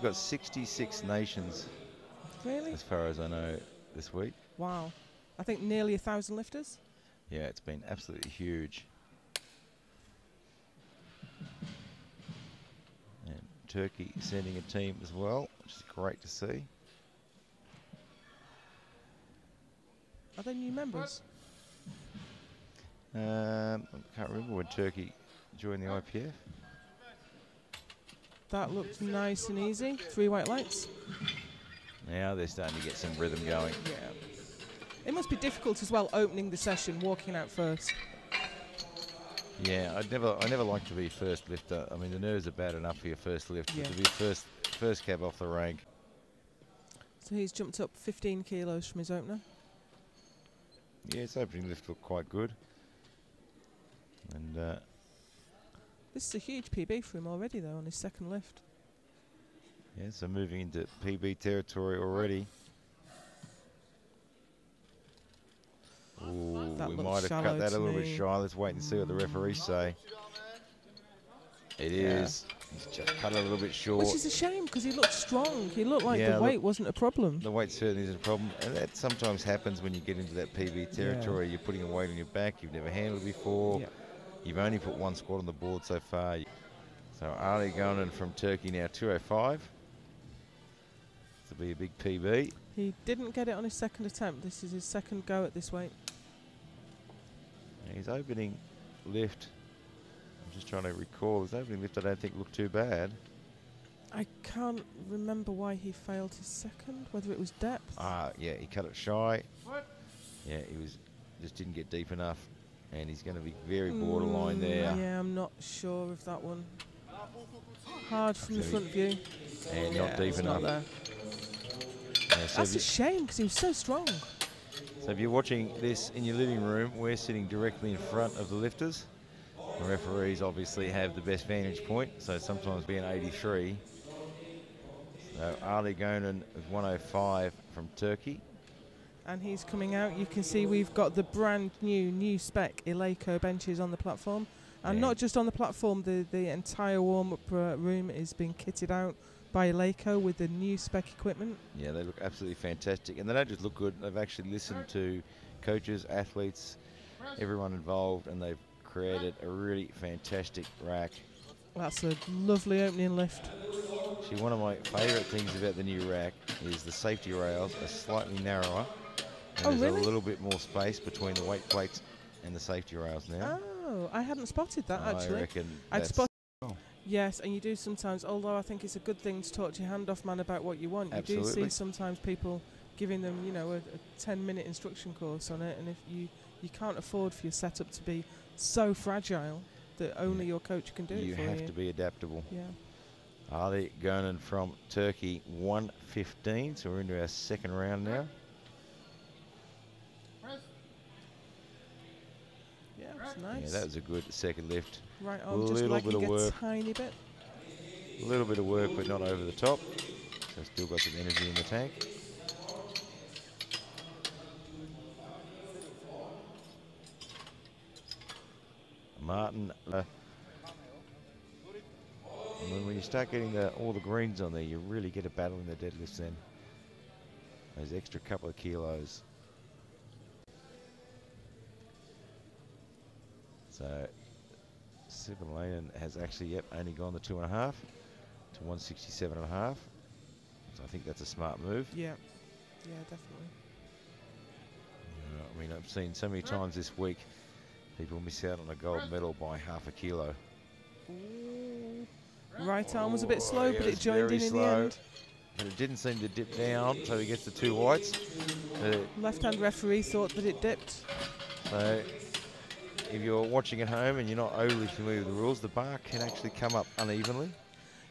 we've got 66 nations, Really? as far as I know, this week. Wow. I think nearly a thousand lifters. Yeah, it's been absolutely huge. And Turkey sending a team as well, which is great to see. Are they new members? Um, I can't remember when Turkey joined the IPF. That looked nice and easy. Three white lights. Now they're starting to get some rhythm going. Yeah. It must be difficult as well opening the session, walking out first. Yeah, I never, I never like to be first lifter. I mean, the nerves are bad enough for your first lift, Yeah. but to be first, first cab off the rank. So he's jumped up 15 kilos from his opener. Yeah, his opening lift looked quite good. And uh, This is a huge PB for him already, though, on his second lift. yeah, so moving into PB territory already. Ooh, That we might have cut that a little bit me. shy. Let's wait and see what the referees mm. say. It Yeah. is. He's just cut it a little bit short. Which is a shame because he looked strong. He looked like Yeah, the look- weight wasn't a problem. The weight certainly isn't a problem, and that sometimes happens when you get into that PB territory. You're putting a weight on your back you've never handled before. You've only put one squat on the board so far. So Ali Gönen from Turkey now 205. To be a big PB. He didn't get it on his second attempt. This is his second go at this weight. His opening lift, I'm just trying to recall, his opening lift I don't think looked too bad. I can't remember why he failed his second, whether it was depth. Ah, yeah, he cut it shy. What? Yeah, he was just didn't get deep enough, and he's going to be very borderline Mm, there. Yeah, I'm not sure of that one. Hard from the front view. And yeah, not deep enough. Not. Yeah, so, That's a shame because he was so strong. so if you're watching this in your living room, we're sitting directly in front of the lifters. The referees obviously have the best vantage point, so sometimes being 83. So Ali Gönen is 105 from Turkey. And he's coming out. You can see we've got the brand new, new spec Eleiko benches on the platform. And Yeah. not just on the platform, the, the entire warm up uh, room is being kitted out by Eleiko with the new spec equipment. Yeah, they look absolutely fantastic, and they don't just look good. They've actually listened to coaches, athletes, everyone involved, and they've created a really fantastic rack. That's a lovely opening lift. Actually, one of my favourite things about the new rack is the safety rails are slightly narrower, Oh, there's really? a little bit more space between the weight plates and the safety rails now. Oh, I hadn't spotted that I actually. reckon I'd that's- spot. Oh. Yes, and you do sometimes. Although I think it's a good thing to talk to your handoff man about what you want. Absolutely. You do see sometimes people giving them, you know, a, a ten-minute instruction course on it, and if you you can't afford for your setup to be so fragile that only your coach can do you it for have you. to be adaptable. Yeah. Ali Gönen from Turkey, 115. So we're into our second round now. Yeah, nice. Yeah, that was a good second lift. right a arm just little bit of a work. tiny bit. A little bit of work, but not over the top. So still got some energy in the tank. Martin. Uh, when you start getting the, all the greens on there, you really get a battle in the deadlifts then. Those extra couple of kilos. So Stephen Lane has actually, yep, only gone the two and a half to 167 and a half. So I think that's a smart move. Yeah. Yeah, definitely. I mean, I've seen so many times this week people miss out on a gold medal by half a kilo. Right arm was a bit Oh, slow, yeah, but it it joined in in slow. the end. But it didn't seem to dip down, so he gets the two whites. Uh, Left-hand referee thought that it dipped. so if you're watching at home and you're not overly familiar with the rules, the bar can actually come up unevenly.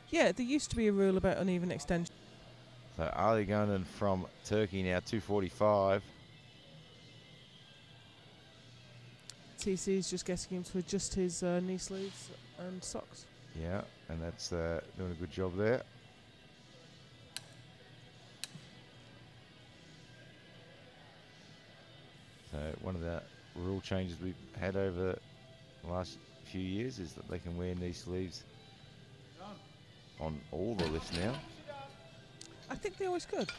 Yeah, there used to be a rule about uneven extension. So Ali Gönen from Turkey now 245. TC is just getting him to adjust his uh, knee sleeves and socks. Yeah, and that's uh, doing a good job there. So one of the rule changes we've had over the last few years is that they can wear knee sleeves on all the lifts now. I think they always could.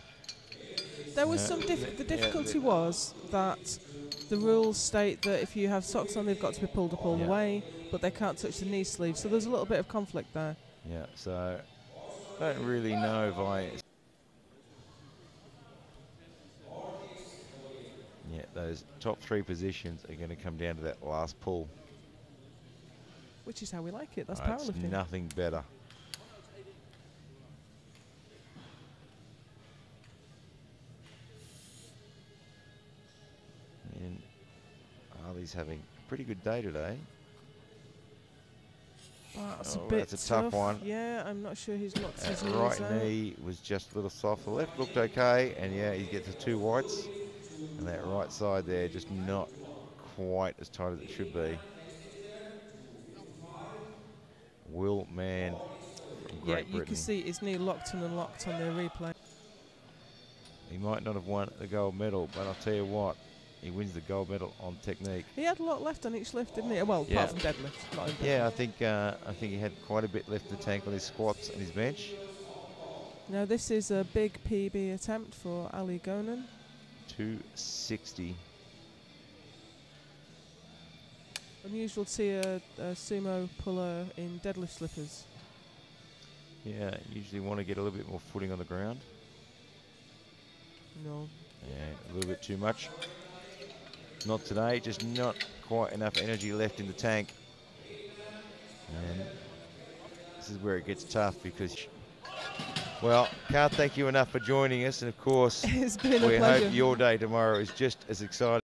There was Yeah. some diff- the difficulty the- was that the rules state that if you have socks on, they've got to be pulled up all Yeah. the way, but they can't touch the knee sleeve. So there's a little bit of conflict there. Yeah, so I don't really know if I. Yeah, those top three positions are going to come down to that last pull. Which is how we like it. That's That's powerlifting. nothing better. And Ali's having a pretty good day today. That's Oh, a that's a oh, tough one. Yeah, I'm not sure he's knocked his That knees right knee was just a little soft. The left looked okay, and yeah, he gets the two whites. And that right side there just not quite as tight as it should be. Will Mann from Yeah, you Britain. can see his knee locked and unlocked on their replay. He might not have won the gold medal, but I'll tell you what, he wins the gold medal on technique. He had a lot left on each lift, didn't he? Well, Yeah. apart from deadlift. Yeah, I think uh, I think he had quite a bit left the tank on his squats and his bench. Now this is a big PB attempt for Ali Gönen. 260. Unusual to see a, a sumo puller in deadlift slippers. Yeah, usually want to get a little bit more footing on the ground. No. Yeah, a little bit too much. Not today, just not quite enough energy left in the tank. And this is where it gets tough because, well, can't thank you enough for joining us. And of course, it's been a we pleasure. hope your day tomorrow is just as exciting.